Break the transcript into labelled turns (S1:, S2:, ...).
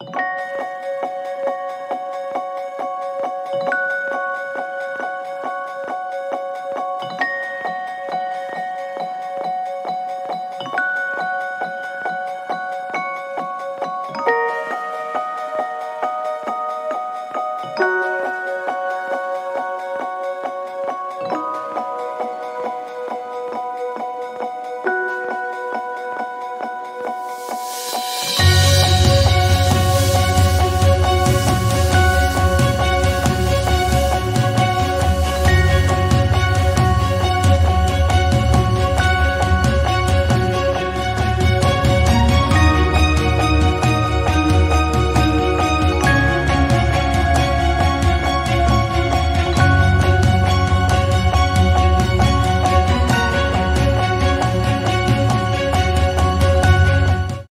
S1: you